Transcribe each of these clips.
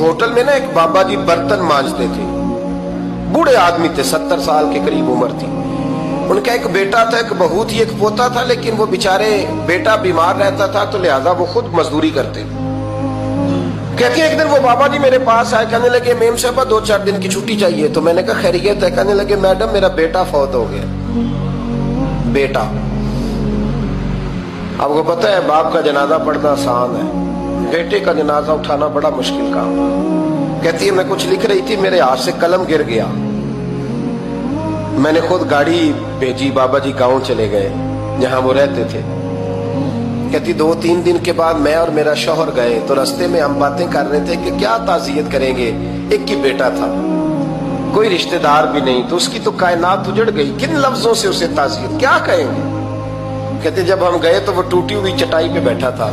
Hotel में ना एक बाबा जी बर्तन मांजते थे। बूढ़े आदमी थे, सत्तर साल के करीब उम्र थी। उनका एक बेटा था, एक बहू थी, एक पोता था, लेकिन वो बेचारे, बेटा बीमार रहता था तो लिहाजा वो खुद मजदूरी करते। कहती एक दिन वो बाबा जी मेरे पास आए, कहने लगे, मेम साहबा, दो चार दिन की छुट्टी चाहिए। तो मैंने कहा, खैरियत है। कहने लगे, मैडम, मेरा बेटा फौत हो गया। बेटा। आपको पता है, बाप का जनाजा पढ़ना आसान है। बेटे का जनाजा उठाना बड़ा मुश्किल काम कहती है, मैं कुछ लिख रही थी, मेरे हाथ से कलम गिर गया। मैंने खुद गाड़ी भेजी, बाबा जी गाँव चले गए, जहाँ वो रहते थे। कहती, दो तीन दिन के बाद मैं और मेरा शोहर गए तो रास्ते में हम बातें कर रहे थे कि क्या ताजियत करेंगे। एक ही बेटा था। कोई रिश्तेदार भी नहीं तो उसकी तो कायनात उजड़ गई। किन लफ्जों से उसे ताजियत? क्या कहेंगे? कहते, जब हम गए तो वो टूटी हुई चटाई पे बैठा था।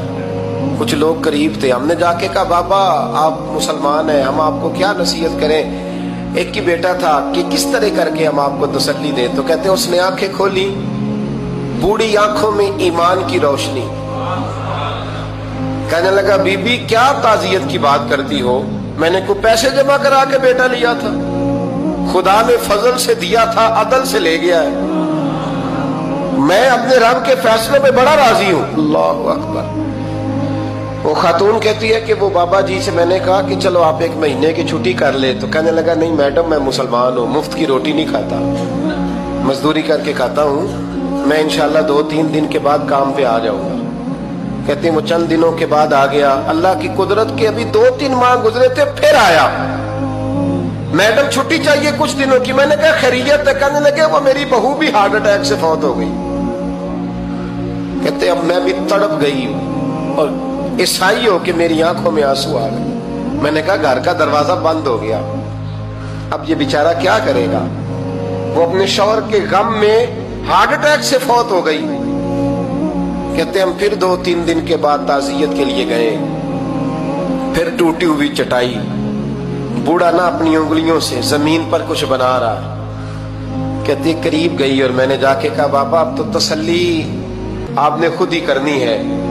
कुछ लोग करीब थे। हमने जाके कहा, बाबा, आप मुसलमान हैं, हम आपको क्या नसीहत करें? एक ही बेटा था कि किस तरह करके हम आपको तसली दें? तो कहते उसने आँखें खोली, बूढ़ी आँखों में ईमान की रोशनी। कहने लगा, बीबी, क्या ताजियत की बात करती हो? मैंने को पैसे जमा करा के बेटा लिया था। खुदा ने फजल से दिया था, अदल से ले गया है। मैं अपने रब के फैसले में बड़ा राज़ी हूँ। अल्लाह अकबर। वो खातून कहती है कि वो बाबा जी से मैंने कहा कि चलो आप एक महीने की छुट्टी कर ले। तो कहने लगा, नहीं मैडम, मैं मुसलमान हूँ, मुफ़्त की रोटी नहीं खाता। मजदूरी करके खाता हूँ। मैं इंशाल्लाह दो तीन दिन के बाद काम पे आ जाऊँगा। कहती, वो चंद दिनों के बाद आ गया। अल्लाह की कुदरत के अभी दो तीन माह गुजरे थे, फिर आया। मैडम, छुट्टी चाहिए कुछ दिनों की। मैंने कहा, खैरियत कहने लगे, वो मेरी बहू भी हार्ट अटैक से फौत हो गई। कहते, अब मैं भी तड़प गई और ईसाई हो कि मेरी आँखों में आँसू आ गए। मैंने कहा, घर का दरवाज़ा बंद हो गया। अब ये बेचारा क्या करेगा? वो अपने शौहर के गम में हार्ट अटैक से फौत हो गई। कहते, हम फिर दो तीन दिन के बाद ताजियत के लिए गए। फिर टूटी हुई चटाई। बूढ़ा ना अपनी उंगलियों से ज़मीन पर कुछ बना रहा कहती, करीब गई और मैंने जाके कहा, बाबा, अब तो तसल्ली आपने खुद ही करनी है।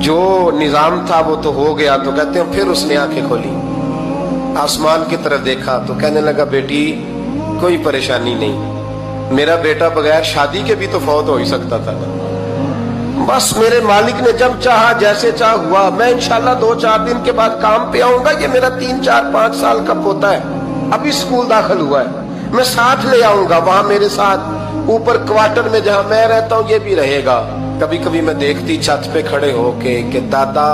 जो निज़ाम था वो तो हो गया तो कहते हैं, फिर उसने आँखें खोली, आसमान की तरफ़ देखा तो कहने लगा, बेटी, कोई परेशानी नहीं। मेरा बेटा बगैर शादी के भी तो फौत हो ही सकता था। बस मेरे मालिक ने जब चाहा, जैसे चाह हुआ, मैं इंशाल्लाह दो चार दिन के बाद काम पे आऊँगा, ये मेरा तीन चार पाँच साल का पोता है। अभी स्कूल दाखिल हुआ है। मैं साथ ले आऊँगा, वहाँ मेरे साथ ऊपर क्वार्टर में जहाँ मैं रहता हूँ, ये भी रहेगा। कभी कभी मैं देखती छत पे खड़े होके कि दादा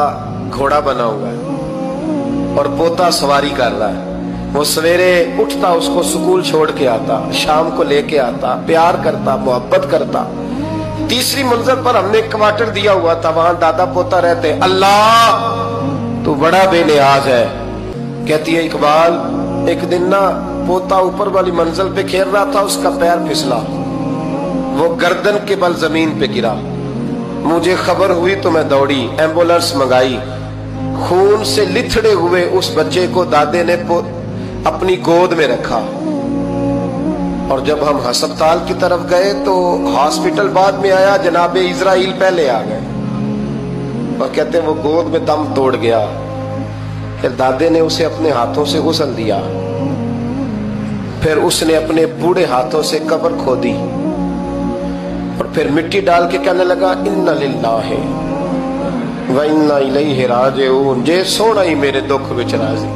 घोड़ा बना हुआ है और पोता सवारी कर रहा है। वो सवेरे उठता, उसको स्कूल छोड़ के आता, शाम को लेके आता, प्यार करता, मोहब्बत करता। तीसरी मंजिल पर हमने क्वार्टर दिया हुआ था, वहाँ दादा पोता रहते, अल्लाह, तू बड़ा बेनियाज है। कहती है, इकबाल, एक दिन ना पोता ऊपर वाली मंजिल पे खेल रहा था, उसका पैर फिसला। वो गर्दन के बल ज़मीन पे गिरा। मुझे खबर हुई तो मैं दौड़ी, एंबुलेंस मंगाई। खून से लिथड़े हुए उस बच्चे को दादे ने अपनी गोद में रखा। और जब हम अस्पताल की तरफ़ गए तो हॉस्पिटल बाद में आया, जनाबे इसराइल पहले आ गए। और कहते वो गोद में दम तोड़ गया। फिर दादे ने उसे अपने हाथों से गुसल दिया। फिर उसने अपने बूढ़े हाथों से कब्र खोदी। और फिर मिट्टी डाल के कहने लगा, इन्ना लिल्ला है वन्ना इलैहि राजिऊन। जे सोना ही मेरे दुख विच राज़ी,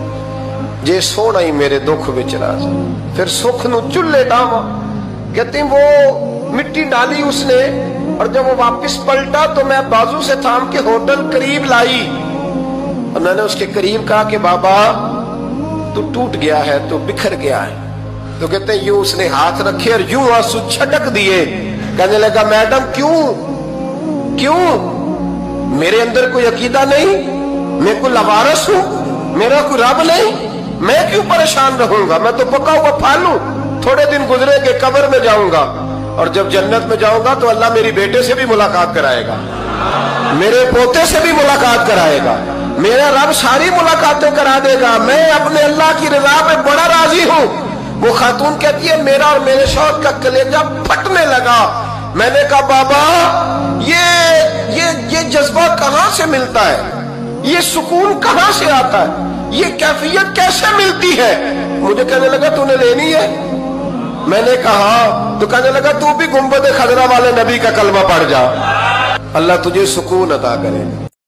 जे सोना ही मेरे दुख विच राज़ी, फिर सुख नु चुल्ले डावा। कहते, वो मिट्टी डाली उसने, और जब वो वापस पलटा तो मैं बाजू से थाम के होटल करीब लाई। और मैंने उसके करीब कहा कि, बाबा, तू टूट गया है, तू बिखर गया है। तो कहते, यूँ उसने हाथ रखे और यूँ आँसू छटक दिए। कहने लगा, मैडम, क्यों? क्यों? मेरे अंदर कोई अकीदा नहीं? मैं कोई लवारस हूँ? मेरा कोई रब नहीं? मैं क्यों परेशान रहूँगा? मैं तो पका हुआ फालू थोड़े दिन गुजरेंगे कबर में जाऊँगा और जब जन्नत में जाऊँगा तो अल्लाह मेरी बेटे से भी मुलाकात कराएगा, मेरे पोते से भी मुलाकात कराएगा, मेरा रब सारी मुलाकातें करा देगा। मैं अपने अल्लाह की रजा में बड़ा राज़ी हूँ। वो खातून कहती है, मेरा और मेरे शौक का कलेजा फटने लगा। मैंने कहा, बाबा, ये ये ये जज्बा कहाँ से मिलता है? ये सुकून कहाँ से आता है? ये कैफियत कैसे मिलती है? मुझे कहने लगा, तूने लेनी है। मैंने कहा तो कहने लगा, तू भी गुंबद खजरा वाले नबी का कलमा पड़ जा। अल्लाह तुझे सुकून अदा करे